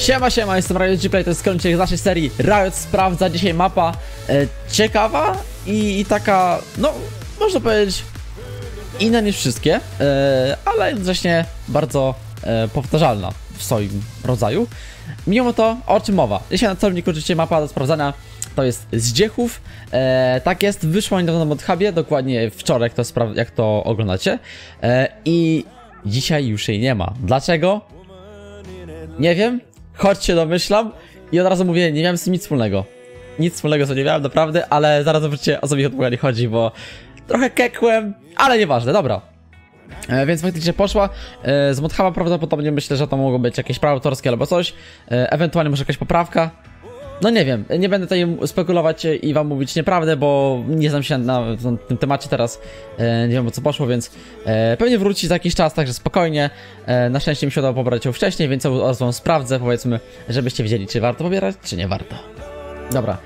Siema, siema, jestem Riot Gplay, to jest kończyk z naszej serii Riot sprawdza dzisiaj mapa e, ciekawa i, i taka, no, można powiedzieć inna niż wszystkie, e, ale jednocześnie bardzo e, powtarzalna w swoim rodzaju. Mimo to, o czym mowa? Dzisiaj na celowniku oczywiście mapa do sprawdzania to jest Zdziechów, e, tak jest, wyszła niedawno na ModHubie, dokładnie wczoraj, jak to, jak to oglądacie e, i dzisiaj już jej nie ma. Dlaczego? Nie wiem, choć się domyślam i od razu mówię, nie miałem z tym nic wspólnego. Nic wspólnego co nie miałem, naprawdę, ale zaraz zobaczycie o co mi dokładnie chodzi, bo trochę kekłem, ale nieważne, dobra. E, więc faktycznie poszła. E, z Modhuba prawdopodobnie myślę, że to mogło być jakieś prawo autorskie albo coś. E, ewentualnie może jakaś poprawka. No nie wiem, nie będę tutaj spekulować i wam mówić nieprawdę, bo nie znam się na, tym temacie teraz, e, nie wiem o co poszło, więc e, pewnie wróci za jakiś czas, także spokojnie. E, na szczęście mi się udało pobrać ją wcześniej, więc od wam sprawdzę, powiedzmy, żebyście wiedzieli, czy warto pobierać, czy nie warto. Dobra.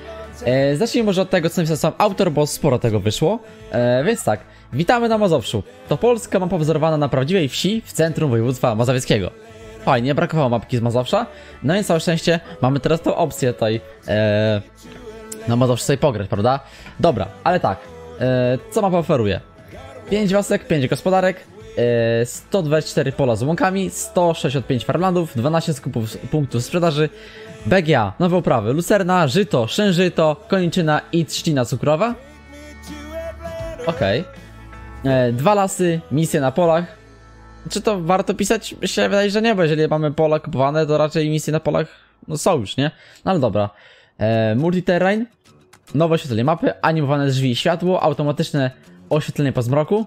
Zacznijmy może od tego, co napisał sam autor, bo sporo tego wyszło. Więc tak, witamy na Mazowszu. To Polska mapa wzorowana na prawdziwej wsi w centrum województwa mazowieckiego. Fajnie, brakowało mapki z Mazowsza. No i całe szczęście mamy teraz tą opcję tutaj e, na Mazowszu sobie pograć, prawda? Dobra, ale tak, e, co mapa oferuje? 5 wiosek, 5 gospodarek, e, 124 pola z łąkami, 165 farmlandów, 12 skupów punktów sprzedaży, BGA, nowe uprawy, lucerna, żyto, szężyto, koniczyna i trzcina cukrowa. Okej. E, Dwa lasy, misje na polach. Czy to warto pisać? Mi się wydaje, że nie, bo jeżeli mamy pola kupowane, to raczej misje na polach no są już, nie? No ale dobra. E, multiterrain, nowe oświetlenie mapy, animowane drzwi i światło, automatyczne oświetlenie po zmroku.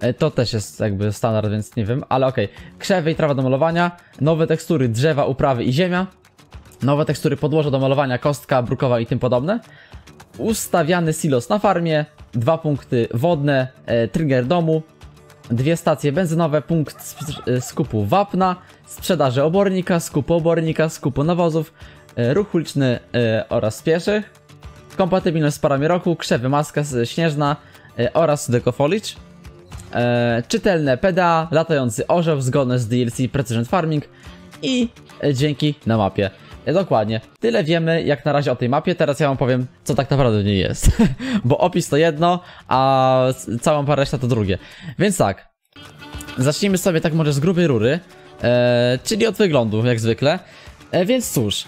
E, To też jest jakby standard, więc nie wiem, ale okej. Krzewy i trawa do malowania, nowe tekstury drzewa, uprawy i ziemia, nowe tekstury podłoża do malowania, kostka, brukowa i tym podobne. Ustawiany silos na farmie, dwa punkty wodne, e, trigger domu, dwie stacje benzynowe, punkt e, skupu wapna, sprzedaży obornika, skupu obornika, skupu nawozów, e, ruch uliczny e, oraz pieszych, kompatybilność z parami roku, krzewy maska śnieżna oraz decofolicz, e, czytelne PDA, latający orzeł zgodne z DLC Precision Farming i dzięki na mapie. E, Dokładnie. Tyle wiemy jak na razie o tej mapie, teraz ja wam powiem co tak naprawdę w niej jest. Bo opis to jedno, a cała parę reszta to drugie. Więc tak, zacznijmy sobie tak może z grubej rury, e, czyli od wyglądu jak zwykle. E, więc cóż,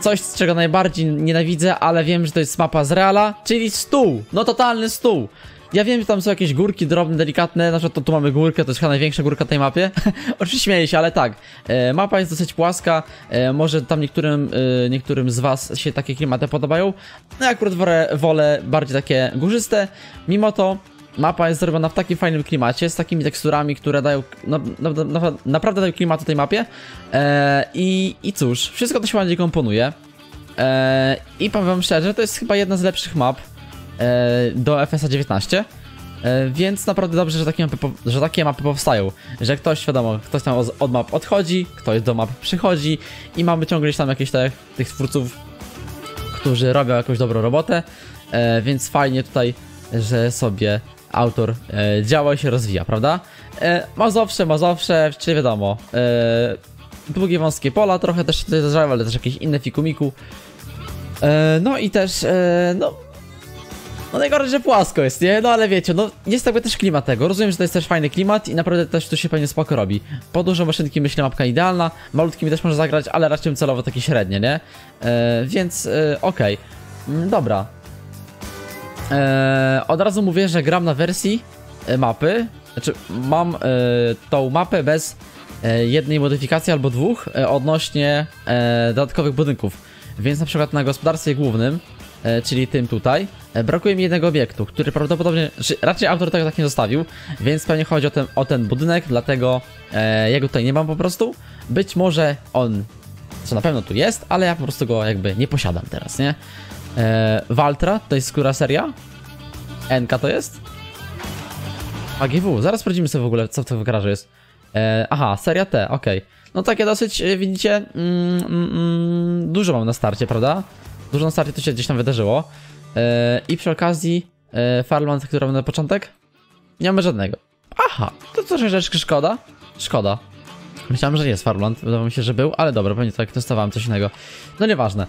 coś z czego najbardziej nienawidzę, ale wiem, że to jest mapa z Reala, czyli stół, no totalny stół. Ja wiem, że tam są jakieś górki drobne, delikatne, na przykład to tu mamy górkę, to jest chyba największa górka tej mapie. Oczywiście śmieję się, ale tak, e, mapa jest dosyć płaska, e, może tam niektórym, e, niektórym z was się takie klimaty podobają. No ja akurat wolę, wolę bardziej takie górzyste, mimo to mapa jest zrobiona w takim fajnym klimacie, z takimi teksturami, które dają, no, no, no, naprawdę dają klimatu tej mapie. E, i, I cóż, wszystko to się ładnie komponuje. E, I powiem wam szczerze, to jest chyba jedna z lepszych map do FSA 19. E, więc naprawdę dobrze, że takie, mapy, że takie mapy powstają. Że ktoś, wiadomo, ktoś tam od, map odchodzi, ktoś do map przychodzi i mamy ciągle gdzieś tam jakieś te, tych twórców, którzy robią jakąś dobrą robotę. E, więc fajnie tutaj, że sobie autor e, działa i się rozwija, prawda? E, Mazowsze, Mazowsze, czyli wiadomo, e, długie, wąskie pola, trochę też się tutaj zdarzają, ale też jakieś inne fikumiku. E, no i też, e, no, no najgorzej, że płasko jest, nie? No ale wiecie, no jest jakby też klimat tego. Rozumiem, że to jest też fajny klimat i naprawdę też tu się pewnie spoko robi. Po duże maszynki myślę mapka idealna, malutkimi też może zagrać, ale raczej celowo takie średnie, nie? E, więc e, okej. Mm, Dobra. E, od razu mówię, że gram na wersji e, mapy. Znaczy, mam e, tą mapę bez e, jednej modyfikacji albo dwóch e, odnośnie dodatkowych budynków. Więc na przykład na gospodarstwie głównym, czyli tym tutaj, brakuje mi jednego obiektu, który prawdopodobnie, raczej autor tego tak nie zostawił, więc pewnie chodzi o ten, o ten budynek, dlatego e, jego tutaj nie mam po prostu. Być może on, co na pewno tu jest, ale ja po prostu go jakby nie posiadam teraz, nie? E, Waltra, to jest skóra seria? NK to jest? AGW, zaraz sprawdzimy sobie w ogóle, co w tym wygraże jest. E, aha, seria T, okej. No takie dosyć, e, widzicie, mm, mm, mm, dużo mam na starcie, prawda? Dużo na starcie to się gdzieś tam wydarzyło. E, I przy okazji, e, Farland, który mamy na początek? Nie mamy żadnego. Aha, to troszeczkę szkoda. Szkoda. Myślałem, że jest Farmland, wydawało mi się, że był, ale dobra, pewnie tak testowałem coś innego. No nieważne.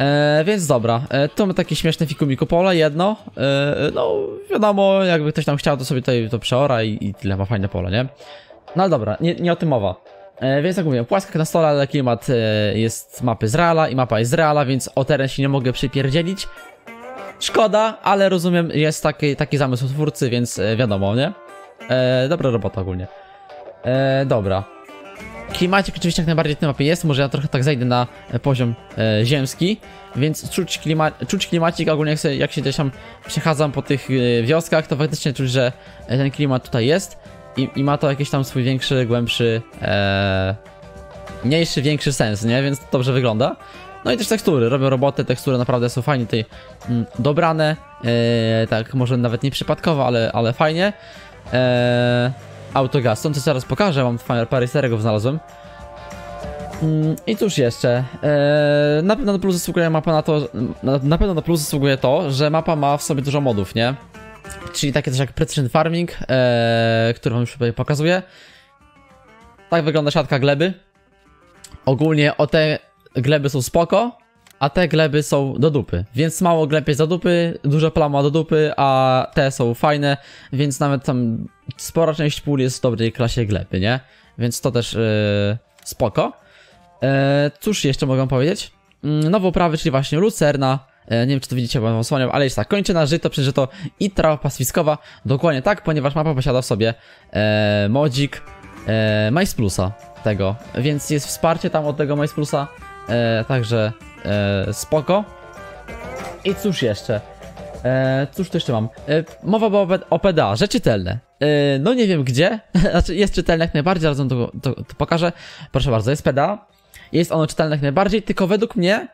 E, więc dobra, e, to mamy takie śmieszne fikumiku pole, jedno. E, no wiadomo, jakby ktoś tam chciał, to sobie tutaj to przeora i, i tyle, ma fajne pole, nie? No ale dobra, nie, nie o tym mowa. E, więc jak mówię, płaskak na stole, ale klimat e, jest mapy z Reala i mapa jest z Reala, więc o teren się nie mogę przypierdzielić. Szkoda, ale rozumiem, jest taki, taki zamysł twórcy, więc e, wiadomo, nie? E, dobra robota ogólnie. E, dobra. Klimacik oczywiście jak najbardziej w tej mapie jest, może ja trochę tak zejdę na e, poziom e, ziemski, więc czuć, klima, czuć klimacik ogólnie jak, sobie, jak się gdzieś tam przechadzam po tych e, wioskach, to faktycznie czuć, że e, ten klimat tutaj jest i, i ma to jakiś tam swój większy, głębszy, e, mniejszy, większy sens, nie? Więc to dobrze wygląda. No i też tekstury, robią robotę, tekstury naprawdę są fajnie tutaj mm, dobrane, e, tak może nawet nie przypadkowo, ale, ale fajnie. E, autogaz, to zaraz pokażę, mam parę serego znalazłem. Mm, I cóż jeszcze, e, na pewno na plus zasługuje mapa na to, na, na pewno na plus zasługuje to, że mapa ma w sobie dużo modów, nie? Czyli takie coś jak Precision Farming, e, który wam już tutaj pokazuję. Tak wygląda siatka gleby. Ogólnie o te gleby są spoko, a te gleby są do dupy. Więc mało gleb jest do dupy, dużo plama do dupy, a te są fajne, więc nawet tam spora część pól jest w dobrej klasie gleby, nie? Więc to też yy, spoko. E, cóż jeszcze mogę powiedzieć? Mm, Nowe uprawy, czyli właśnie lucerna. E, nie wiem, czy to widzicie, bo wam osłaniam, ale jest tak. Kończyna, żyto, przeżyto i trawa pastwiskowa. Dokładnie tak, ponieważ mapa posiada w sobie e, modzik e, Mais Plusa tego. Więc jest wsparcie tam od tego Mais Plusa. E, także e, spoko. I cóż jeszcze? E, cóż tu jeszcze mam? E, mowa była o PDA, że czytelne. E, no nie wiem gdzie, znaczy jest czytelne jak najbardziej, zaraz wam to, to, to pokażę. Proszę bardzo, jest PDA. Jest ono czytelne jak najbardziej, tylko według mnie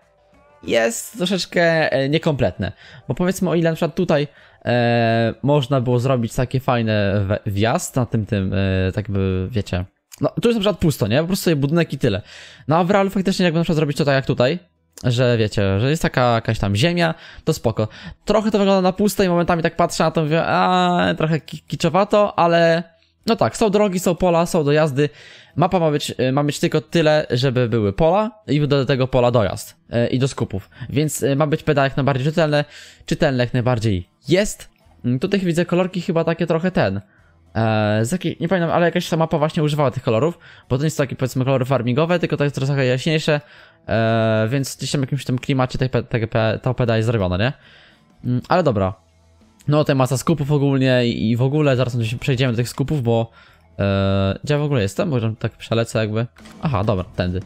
jest troszeczkę e, niekompletne. Bo powiedzmy o ile na przykład tutaj e, można było zrobić takie fajne wjazd na tym, tym, e, tak by, wiecie... No, tu jest na przykład pusto, nie? Po prostu sobie budynek i tyle. No w realu faktycznie jakby na przykład zrobić to tak jak tutaj, że wiecie, że jest taka jakaś tam ziemia, to spoko. Trochę to wygląda na pusto i momentami tak patrzę na to mówię, a trochę ki- kiczowato, ale no tak, są drogi, są pola, są dojazdy. Mapa ma być, y, ma być tylko tyle, żeby były pola i do tego pola dojazd y, i do skupów. Więc y, ma być pedał jak najbardziej czytelne, czytelne jak najbardziej jest. Mm, Tutaj widzę kolorki chyba takie trochę ten. E, z jakiej, nie pamiętam, ale jakaś ta mapa właśnie używała tych kolorów, bo to nie są takie powiedzmy kolory farmingowe, tylko to jest trochę jaśniejsze, e, więc gdzieś tam w jakimś tym klimacie tego pe- ta peda jest zrobiona, nie? Mm, ale dobra. No, te masa skupów ogólnie i, i w ogóle, zaraz przejdziemy do tych skupów, bo e, gdzie ja w ogóle jestem? Może tak przelecę jakby. Aha, dobra, tędy.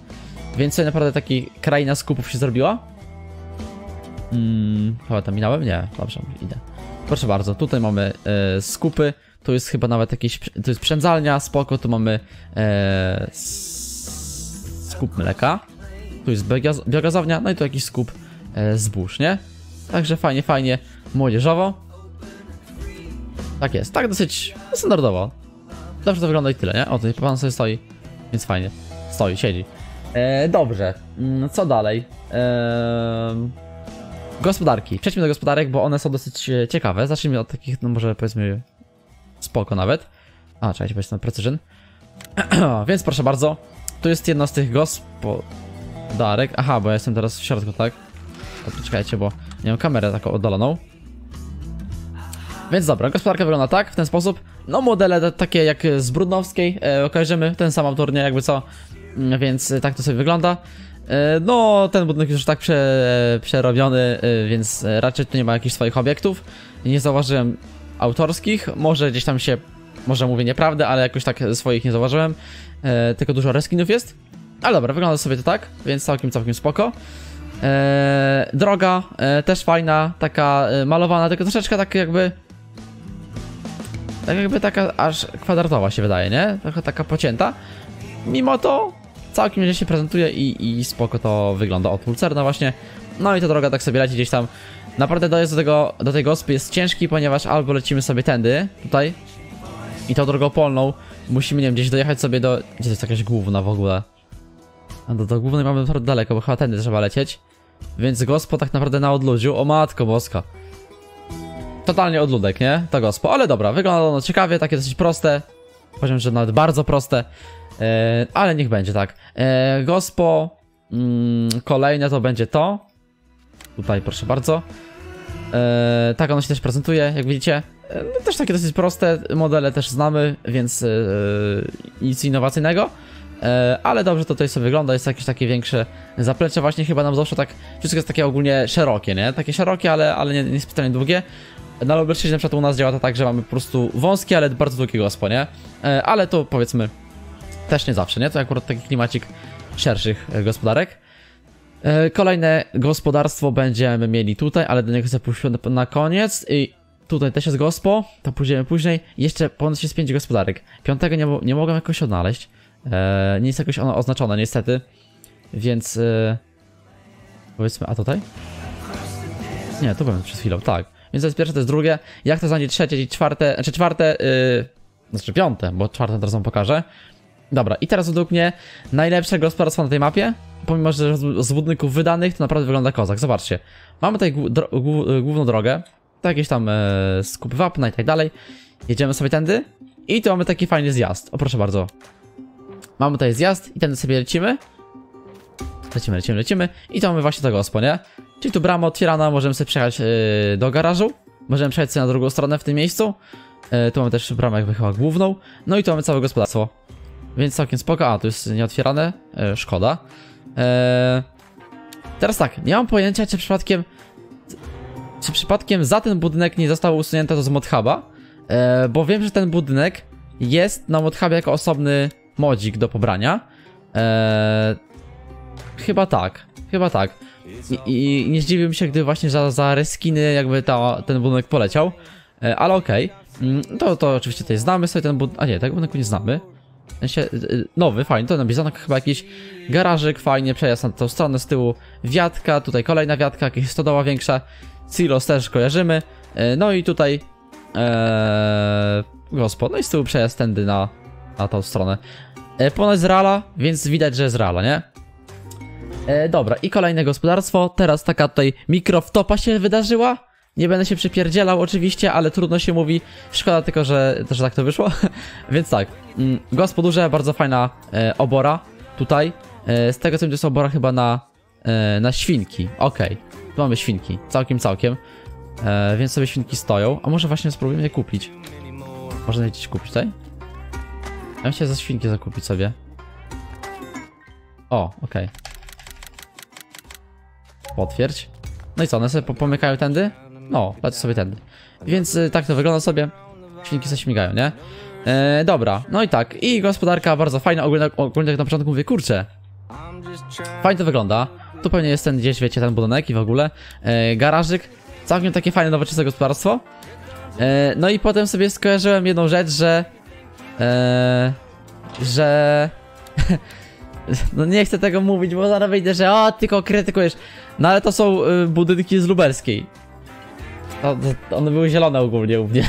Więc sobie naprawdę taki kraina skupów się zrobiła. Mm, chyba tam minąłem? Nie, dobrze, idę. Proszę bardzo, tutaj mamy e, skupy, tu jest chyba nawet jakiś, tu jest przędzalnia, spoko, tu mamy e, skup mleka, tu jest biogaz, biogazownia, no i tu jakiś skup e, zbóż, nie? Także fajnie, fajnie, młodzieżowo. Tak jest, tak dosyć standardowo. Dobrze to wygląda i tyle, nie? O, tutaj pan sobie stoi, więc fajnie. Stoi, siedzi. E, dobrze, Mm, co dalej? Eee... Gospodarki. Przejdźmy do gospodarek, bo one są dosyć e, ciekawe. Zacznijmy od takich, no może powiedzmy, spoko nawet. A, czekajcie, bo jestem Precision. Więc proszę bardzo, tu jest jedno z tych gospodarek. Aha, bo ja jestem teraz w środku, tak? Poczekajcie, bo nie mam kamerę taką oddaloną. Więc dobra, gospodarka wygląda tak, w ten sposób. No modele takie jak z Brudnowskiej, e, kojarzymy, ten sam autor, nie jakby co. Mm, Więc e, tak to sobie wygląda. E, No, ten budynek już tak prze, przerobiony, e, więc e, raczej tu nie ma jakichś swoich obiektów. Nie zauważyłem autorskich, może gdzieś tam się, może mówię nieprawdę, ale jakoś tak swoich nie zauważyłem. E, Tylko dużo reskinów jest. Ale dobra, wygląda sobie to tak, więc całkiem, całkiem spoko. E, droga e, też fajna, taka e, malowana, tylko troszeczkę tak jakby. Tak jakby taka aż kwadratowa się wydaje, nie? Trochę taka pocięta. Mimo to całkiem nieźle się prezentuje i, i spoko to wygląda. Od Lucerna właśnie. No i ta droga tak sobie leci gdzieś tam. Naprawdę dojazd do tego, do tej gospy jest ciężki, ponieważ albo lecimy sobie tędy, tutaj. I tą drogą polną musimy, nie wiem, gdzieś dojechać sobie do... Gdzie to jest jakaś główna w ogóle? A do, do głównej mamy naprawdę daleko, bo chyba tędy trzeba lecieć. Więc gospo tak naprawdę na odludziu. O matko boska. Totalnie odludek, nie? To gospo. Ale dobra, wygląda ono ciekawie, takie dosyć proste. Poziom, że nawet bardzo proste, e, ale niech będzie tak. E, gospo, mm, kolejne to będzie to. Tutaj proszę bardzo. E, tak ono się też prezentuje, jak widzicie. E, no, też takie dosyć proste modele też znamy, więc e, nic innowacyjnego. E, ale dobrze to tutaj sobie wygląda, jest jakieś takie większe zaplecze, właśnie chyba nam zawsze tak, wszystko jest takie ogólnie szerokie, nie? Takie szerokie, ale, ale nie, nie specjalnie długie. Na Lubelszczyźnie na przykład u nas działa to tak, że mamy po prostu wąskie, ale bardzo długie gospo, nie? E, ale to powiedzmy też nie zawsze, nie? To akurat taki klimacik szerszych e, gospodarek. E, Kolejne gospodarstwo będziemy mieli tutaj, ale do niego pójść na koniec i tutaj też jest gospo, to pójdziemy później. Jeszcze ponoć jest pięć gospodarek. Piątego nie, nie mogłem jakoś odnaleźć. E, nie jest jakoś ono oznaczone niestety, więc e, powiedzmy, a tutaj? Nie, tu byłem przed chwilą, tak. Więc to jest pierwsze, to jest drugie. Jak to znajdzie trzecie i czwarte, znaczy czwarte, yy, znaczy piąte, bo czwarte teraz wam pokażę. Dobra, i teraz według mnie najlepsze gospodarstwo na tej mapie, pomimo że z budynków wydanych, to naprawdę wygląda kozak. Zobaczcie, mamy tutaj główną drogę, to jakieś tam e, skupy wapna i tak dalej. Jedziemy sobie tędy i tu mamy taki fajny zjazd. O proszę bardzo. Mamy tutaj zjazd i tędy sobie lecimy. Lecimy, lecimy, lecimy. I to mamy właśnie to gospo, nie? Czyli tu brama otwierana, możemy sobie przejechać yy, do garażu. Możemy przejść sobie na drugą stronę w tym miejscu. Yy, tu mamy też bramę jakby chyba główną. No i tu mamy całe gospodarstwo. Więc całkiem spoko. A, tu jest nieotwierane. Yy, szkoda. Yy, teraz tak, nie mam pojęcia, czy przypadkiem... Czy przypadkiem za ten budynek nie zostało usunięte to z modhuba. Yy, bo wiem, że ten budynek jest na modhubie jako osobny modzik do pobrania. Yy, chyba tak. Chyba tak. I, I nie zdziwiłbym się, gdy właśnie za, za reskiny jakby ta, ten budynek poleciał. E, ale okej. Mm, To, to oczywiście tutaj znamy sobie ten budynek. A nie, tego budynku nie znamy. W sensie, y, y, nowy, fajny, to napisano chyba jakiś garażyk, fajnie, przejazd na tą stronę z tyłu, wiatka, tutaj kolejna wiatka, jakaś stodoła większa, silos też kojarzymy, E, no i tutaj ee, gospod, no i z tyłu przejazd tędy na, na tą stronę. E, ponoć z Rala, więc widać, że z Rala, nie? E, dobra, i kolejne gospodarstwo. Teraz taka tutaj mikrowtopa się wydarzyła. Nie będę się przypierdzielał oczywiście, ale trudno się mówi. Szkoda tylko, że, że tak to wyszło. Więc tak, mm, gospo duże, bardzo fajna e, obora tutaj. E, z tego co wiem, to jest obora chyba na, e, na świnki. Okej, tu mamy świnki, całkiem, całkiem. E, więc sobie świnki stoją. A może właśnie spróbujemy je kupić. Można je gdzieś kupić tutaj? Ja chciał za świnki zakupić sobie. O, okej. Potwierdź. No i co, one sobie po- pomykają tędy? No, lecę sobie tędy. Więc y, tak to wygląda sobie. Świnki się śmigają, nie? E, dobra, no i tak. I gospodarka bardzo fajna. Ogólnie, ogólnie tak na początku mówię, kurczę, fajnie to wygląda. Tu pewnie jest ten gdzieś, wiecie, ten budynek i w ogóle. E, garażyk. Całkiem takie fajne, nowoczesne gospodarstwo. E, no i potem sobie skojarzyłem jedną rzecz, że... E, że... No nie chcę tego mówić, bo zaraz wyjdę, że o, tylko krytykujesz. No ale to są y, budynki z lubelskiej. One były zielone ogólnie u mnie.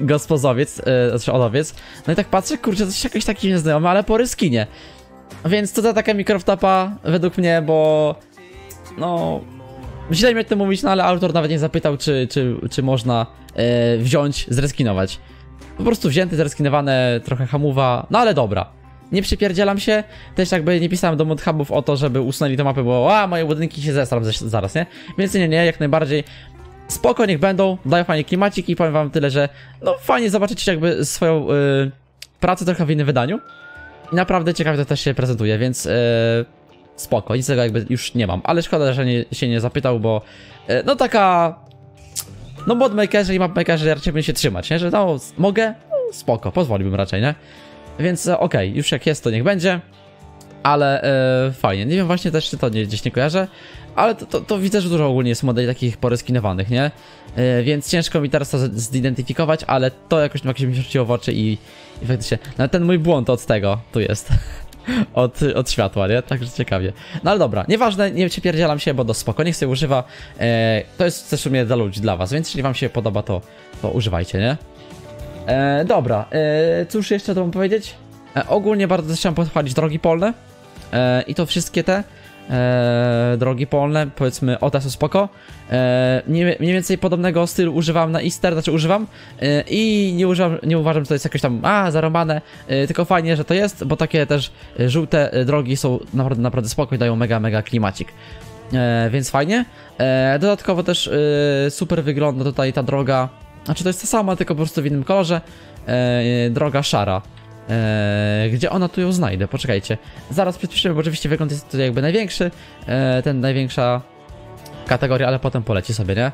Gospozowiec, y, znaczy odowiec. No i tak patrzę, kurczę, jest jakiś taki nieznajomy, ale po ryskinie. Więc to za taka mikrowtapa według mnie, bo... No... Źle mi o tym mówić, no ale autor nawet nie zapytał, czy, czy, czy można e, wziąć, zreskinować. Po prostu wzięte, zreskinowane, trochę hamuwa, no ale dobra. Nie przypierdzielam się, też jakby nie pisałem do modhubów o to, żeby usunęli tę mapę, bo a, moje budynki się zestram ze- zaraz, nie? Więc nie, nie, jak najbardziej spoko, niech będą, dają fajnie klimacik i powiem wam tyle, że no fajnie zobaczyć jakby swoją y, pracę trochę w innym wydaniu. I naprawdę ciekawie to też się prezentuje, więc y, spoko, nic tego jakby już nie mam, ale szkoda, że nie, się nie zapytał, bo y, no taka no modmakerzy i mapmakerzy raczej będą się trzymać, nie? Że no, mogę? No, spoko, pozwoliłbym raczej, nie? Więc okej, już jak jest, to niech będzie. Ale e, fajnie. Nie wiem właśnie też, czy to nie, gdzieś nie kojarzę. Ale to, to, to widzę, że dużo ogólnie jest modeli takich poreskinowanych, nie? E, więc ciężko mi teraz to zidentyfikować, ale to jakoś, jakoś mi się rzuciło w oczy i, i faktycznie. No ten mój błąd od tego tu jest. od, od światła, nie? Także ciekawie. No ale dobra, nieważne, nie przypierdzielam się, bo do spoko, niech sobie używa. E, to jest też w sumie dla ludzi, dla was, więc jeśli wam się podoba, to, to używajcie, nie? E, dobra, e, cóż jeszcze to mam powiedzieć? E, ogólnie bardzo chciałem pochwalić drogi polne e, i to wszystkie te. e, drogi polne, powiedzmy o te są spoko. E, mniej, mniej więcej podobnego stylu używam na Easter, znaczy używam e, i nie, używam, nie uważam, że to jest jakieś tam, a zarąbane, e, tylko fajnie, że to jest, bo takie też żółte e, drogi są naprawdę, naprawdę spoko i dają mega, mega klimacik. E, więc fajnie. E, dodatkowo też e, super wygląda tutaj ta droga. Znaczy to jest ta sama, tylko po prostu w innym kolorze. E, droga szara. E, gdzie ona tu ją znajdę? Poczekajcie. Zaraz przyspieszymy, bo oczywiście wygląd jest tutaj jakby największy. E, ten największa kategoria, ale potem poleci sobie, nie?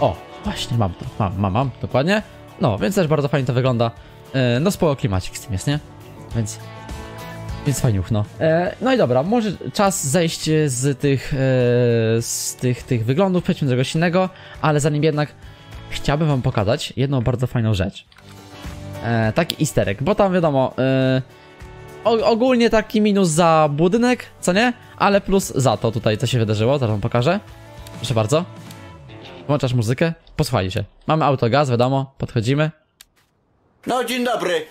O, właśnie, mam to. Mam, mam, mam, dokładnie. No, więc też bardzo fajnie to wygląda. E, no sporo klimacik z tym jest, nie? Więc więc fajniuch, no. E, no i dobra, może czas zejść z tych, e, z tych, tych wyglądów, przejdźmy do czegoś innego, ale zanim jednak chciałbym wam pokazać jedną bardzo fajną rzecz. E, taki easter egg, bo tam wiadomo, e, ogólnie taki minus za budynek, co nie? Ale plus za to tutaj, co się wydarzyło, zaraz wam pokażę. Proszę bardzo. Włączasz muzykę, posłuchajcie się. Mamy autogaz, wiadomo, podchodzimy. No, dzień dobry.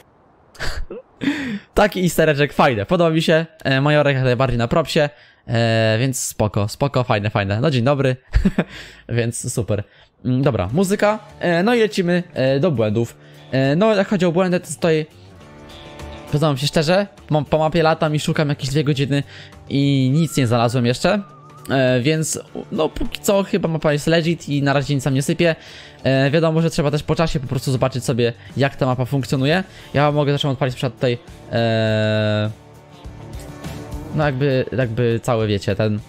Taki egg fajne, podoba mi się. E, Majorek jak najbardziej na propsie, e, więc spoko, spoko, fajne, fajne. No dzień dobry, więc super. Mm, Dobra, muzyka, e, no i lecimy e, do błędów. E, no jak chodzi o błędy, to tutaj Przyznam się szczerze, mam po mapie latam i szukam jakieś dwie godziny i nic nie znalazłem jeszcze. E, więc no póki co chyba mapa jest legit i na razie nic tam nie sypie. E, wiadomo, że trzeba też po czasie po prostu zobaczyć sobie jak ta mapa funkcjonuje. Ja mogę zresztą odpalić przykład tutaj no jakby, jakby całe wiecie, ten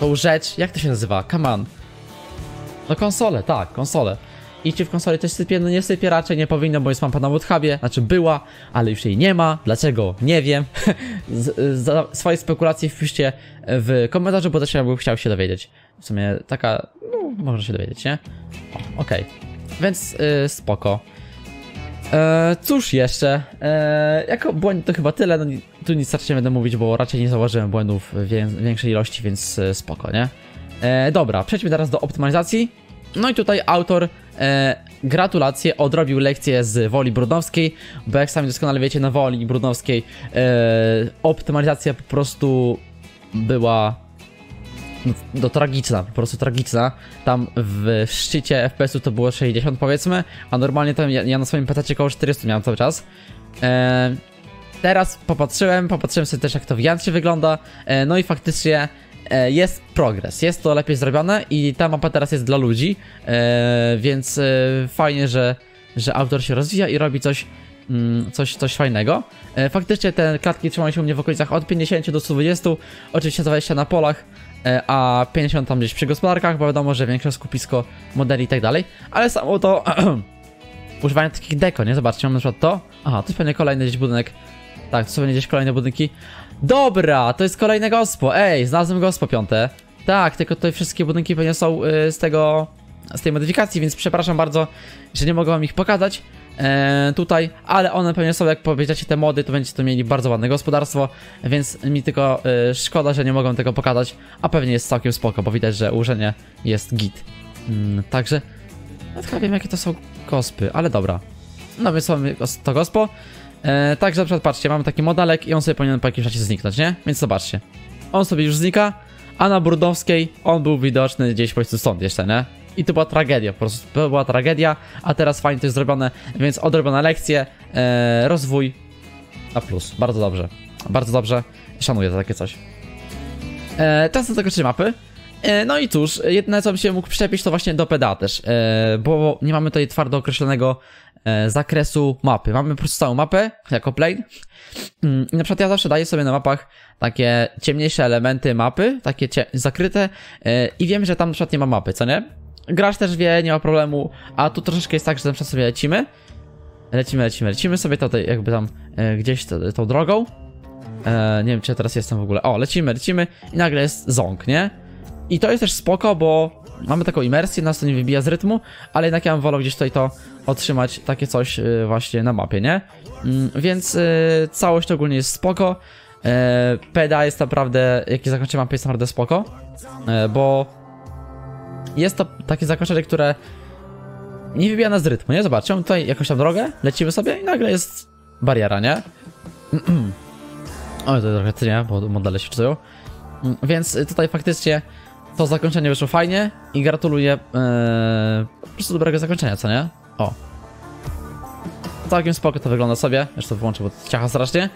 tą rzecz, jak to się nazywa? On. No konsolę, tak, konsolę. I czy w konsoli coś sypie? No nie sypie raczej, nie powinno, bo jest mapa na WordHubie, znaczy była, ale już jej nie ma. Dlaczego? Nie wiem. Z, za swoje spekulacje wpiszcie w komentarzu, bo też ja bym chciał się dowiedzieć. W sumie taka, no można się dowiedzieć, nie? Okej. Więc yy, spoko. E, cóż jeszcze? E, jako błęd to chyba tyle. No, tu nic raczej nie będę mówić, bo raczej nie zauważyłem błędów w wię większej ilości, więc e, spoko, nie? E, dobra, przejdźmy teraz do optymalizacji. No i tutaj autor, e, gratulacje, odrobił lekcję z Woli Brudnowskiej, bo jak sami doskonale wiecie, na Woli Brudnowskiej e, optymalizacja po prostu była no, no tragiczna, po prostu tragiczna. Tam w szczycie FPS-u to było 60 powiedzmy, a normalnie tam ja, ja na swoim PC około 400 miałem cały czas. E, teraz popatrzyłem, popatrzyłem sobie też jak to w Jancie wygląda, e, no i faktycznie jest progres, jest to lepiej zrobione i ta mapa teraz jest dla ludzi, e, więc e, fajnie, że, że autor się rozwija i robi coś, mm, coś, coś fajnego. E, faktycznie te klatki trzymają się u mnie w okolicach od 50 do 120, oczywiście 20 na polach, e, a 50 tam gdzieś przy gospodarkach, bo wiadomo, że większe skupisko modeli i tak dalej, ale samo to używanie takich deko, nie? Zobaczcie, mam na przykład to. Aha, to jest pewnie kolejny gdzieś budynek. Tak, to są pewnie gdzieś kolejne budynki. Dobra, to jest kolejne gospo. Ej, znalazłem gospo piąte. Tak, tylko tutaj wszystkie budynki pewnie są y, z tego, z tej modyfikacji, więc przepraszam bardzo, że nie mogę wam ich pokazać. E, tutaj, ale one pewnie są, jak powiedziacie te mody, to będziecie to mieli bardzo ładne gospodarstwo, więc mi tylko y, szkoda, że nie mogę tego pokazać, a pewnie jest całkiem spoko, bo widać, że ułożenie jest git. Mm, także, no chyba wiem jakie to są gospy, ale dobra. No więc mamy to gospo. E, także na przykład patrzcie, mamy taki modelek i on sobie powinien po jakimś czasie zniknąć, nie? Więc zobaczcie. On sobie już znika, a na Brudowskiej on był widoczny gdzieś po prostu stąd jeszcze, nie? I to była tragedia, po prostu to była tragedia, a teraz fajnie to jest zrobione, więc odrobione lekcje, e, rozwój na plus, bardzo dobrze, bardzo dobrze, szanuję za takie coś. E, teraz do tego trzy mapy. E, no i cóż, jedyne co bym się mógł przyczepić to właśnie do PDA też, e, bo nie mamy tutaj twardo określonego zakresu mapy. Mamy po prostu całą mapę jako plane. Mm, I na przykład ja zawsze daję sobie na mapach takie ciemniejsze elementy mapy, takie zakryte e, i wiem, że tam na przykład nie ma mapy, co nie? Gracz też wie, nie ma problemu, a tu troszeczkę jest tak, że na przykład sobie lecimy, lecimy, lecimy, lecimy sobie tutaj jakby tam e, gdzieś tą drogą. E, nie wiem, czy ja teraz jestem w ogóle. O, lecimy, lecimy i nagle jest ząg, nie? I to jest też spoko, bo mamy taką imersję, nas to nie wybija z rytmu, ale jednak ja bym wolał gdzieś tutaj to otrzymać, takie coś y, właśnie na mapie, nie? Mm, Więc y, całość ogólnie jest spoko. E, PDA jest naprawdę, jakie zakończenie mapy jest naprawdę spoko, e, bo jest to takie zakończenie, które nie wybija nas z rytmu, nie? Zobaczcie, mamy tutaj jakąś tam drogę, lecimy sobie i nagle jest bariera, nie? Oj, to trochę ty nie, bo modele się wczytują. Mm, Więc y, tutaj faktycznie to zakończenie wyszło fajnie i gratuluję e, po prostu dobrego zakończenia, co nie? O. Całkiem spoko to wygląda sobie. Jeszcze to wyłączę, bo to ciacha strasznie.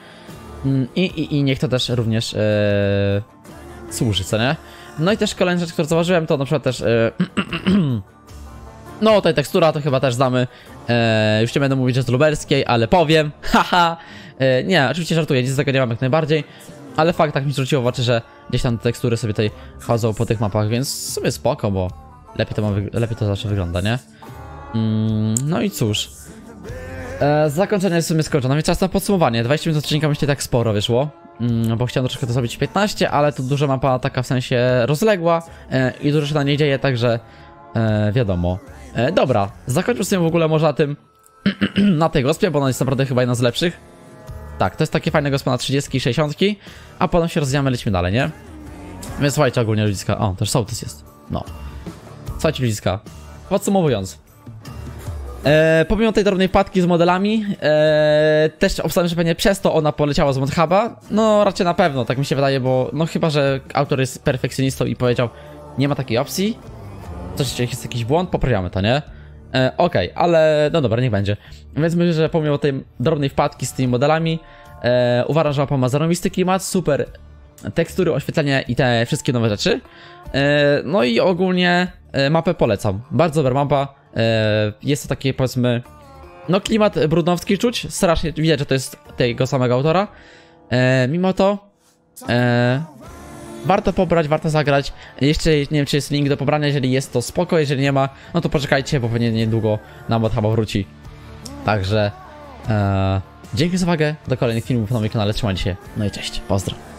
Mm, I, niech to też również e, służy, co nie? No i też kolejna rzecz, którą zauważyłem, to na przykład też... E, no, tutaj tekstura to chyba też znamy. Już nie będę mówić, że z lubelskiej, ale powiem. Haha. Nie, oczywiście żartuję, nic z tego nie mam jak najbardziej. Ale fakt tak mi zwróciło w oczy, że gdzieś tam te tekstury sobie tutaj chodzą po tych mapach, więc sobie spoko, bo lepiej to, ma, lepiej to zawsze wygląda, nie? Mm, no i cóż. E, zakończenie jest w sumie skończone, więc czas na podsumowanie. 20 minut odcinka myślę tak sporo wyszło. Mm, bo chciałem troszkę to zrobić w 15, ale to duża mapa taka w sensie rozległa e, i dużo się na niej dzieje, także e, wiadomo. E, dobra, zakończmy sobie w ogóle może na tym na tej gospie, bo ona jest naprawdę chyba jedna z lepszych. Tak, to jest takie fajne gospa na 30 i 60, a potem się rozwijamy, lecimy dalej, nie? Więc słuchajcie ogólnie ludziska. O, też sołtys jest. No. Słuchajcie ludziska. Podsumowując. E, pomimo tej drobnej wpadki z modelami, e, też obstawiam, że pewnie przez to ona poleciała z Modhuba. No raczej na pewno, tak mi się wydaje, bo no chyba, że autor jest perfekcjonistą i powiedział nie ma takiej opcji. Coś, jest jakiś błąd, poprawiamy to, nie? E, Okej, ale no dobra, niech będzie. Więc myślę, że pomimo tej drobnej wpadki z tymi modelami, e, uważam, że mapa ma zarąbisty klimat, super tekstury, oświetlenie i te wszystkie nowe rzeczy. E, no i ogólnie e, mapę polecam. Bardzo dobra mapa. E, jest to takie powiedzmy, no klimat brudnowski czuć, strasznie widać, że to jest tego samego autora. E, mimo to e, warto pobrać, warto zagrać. Jeszcze nie wiem, czy jest link do pobrania, jeżeli jest to spoko, jeżeli nie ma, no to poczekajcie, bo pewnie niedługo nam od chyba wróci. Także e, dzięki za uwagę, do kolejnych filmów na moim kanale, trzymajcie się, no i cześć, pozdro.